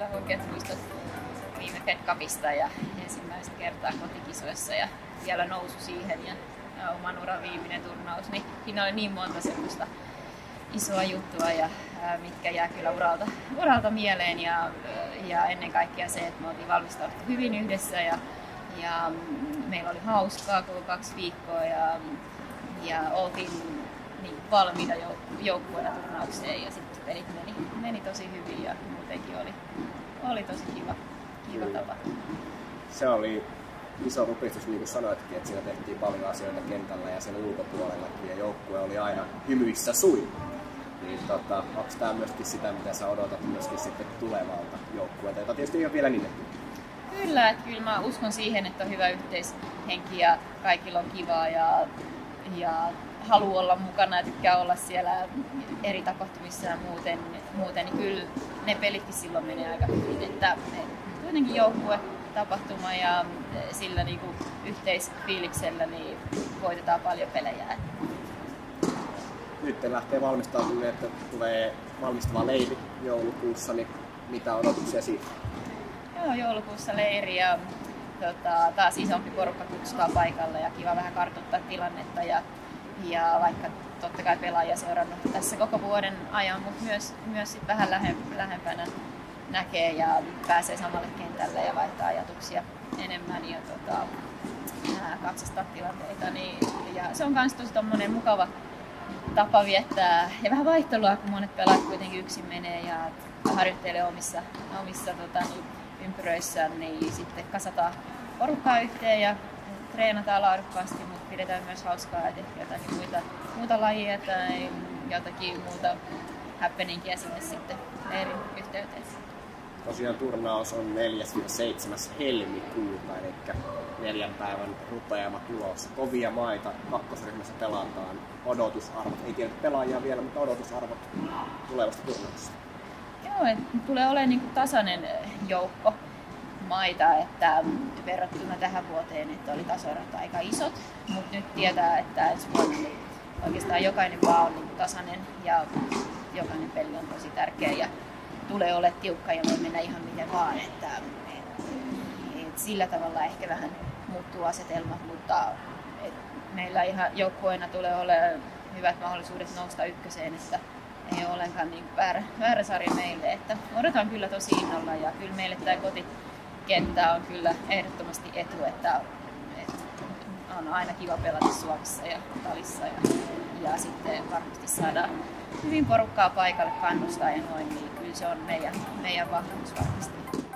kyllä oikeat muistot viime Fed Cupista ja ensimmäistä kertaa kotikisoissa ja vielä nousu siihen ja, oman uran viimeinen turnaus, niin siinä oli niin monta semmoista isoa juttua, ja, mitkä jää kyllä uralta, uralta mieleen ja, ja ennen kaikkea se, että me oltiin valmistauduttu hyvin yhdessä ja, ja meillä oli hauskaa koko kaksi viikkoa ja, ja oltiin niin valmiita joukkueena turnaukseen ja sitten pelit meni, meni tosi hyvin ja muutenkin oli, oli tosi kiva, kiva tapa. Se oli iso rupistus, niin kuin sanoitkin, että siinä tehtiin paljon asioita kentällä ja sen ulkopuolellakin ja joukkue oli aina hymyissä sui. Niin tota, onko tämä myöskin sitä, mitä sä odotat myöskin sitten tulevalta joukkueelta, jota tietysti ei ole vielä nimetty? Kyllä, että kyllä mä uskon siihen, että on hyvä yhteishenki ja kaikilla on kivaa ja, ja halu olla mukana ja tykkää olla siellä eri tapahtumissa ja muuten, muuten niin kyllä ne pelitkin silloin menee aika hyvin. Että kuitenkin joukkue, tapahtuma ja sillä niin kuin yhteisfiiliksellä niin voitetaan paljon pelejä nyt lähtee valmistautumaan, että tulee valmistava leiri joulukuussa, niin mitä odotuksia siitä? Joo, joulukuussa leiri ja tota, taas isompi porukka kutsutaan paikalle ja kiva vähän kartoittaa tilannetta ja, ja vaikka totta kai pelaajia seurannut tässä koko vuoden ajan, mutta myös, myös sit vähän lähempänä näkee ja pääsee samalle kentälle ja vaihtaa ajatuksia enemmän ja tota, katsastaa tilanteita. Niin, ja se on myös tosi mukava tapa viettää ja vähän vaihtelua, kun monet pelaajat kuitenkin yksin menee ja harjoittelee omissa, omissa tota, niin, ympyröissään, niin sitten kasataan porukkaa yhteen ja treenataan laadukkaasti, mutta pidetään myös hauskaa, että ehkä jotain muita, muuta lajia tai jotakin muuta happeningia sinne sitten eri yhteyteen. Tosiaan turnaus on 4-7. helmikuuta, eli neljän päivän rupeama tulossa. Kovia maita, kakkosryhmässä pelataan. Odotusarvot, ei tiedä pelaajia vielä, mutta odotusarvot tulevasta turnauksesta. Joo, tulee olemaan niin tasainen joukko maita, että verrattuna tähän vuoteen, että oli tasorot aika isot, mutta nyt tietää, että ensi vuonna oikeastaan jokainen vaan on niin tasainen ja jokainen peli on tosi tärkeä ja tulee ole tiukka ja voi mennä ihan miten vaan, että, että sillä tavalla ehkä vähän muuttuu asetelmat, mutta meillä ihan joukkueena tulee olemaan hyvät mahdollisuudet nousta ykköseen, että ei ole ollenkaan niin väärä, väärä sarja meille. Että odotan kyllä tosi innolla ja kyllä meille tämä kotikenttä on kyllä ehdottomasti etu, että, on aina kiva pelata Suomessa ja Talissa ja, ja sitten varmasti saadaan hyvin porukkaa paikalle kannustaa ja noin, niin kyllä se on meidän, meidän vahvuus varmasti.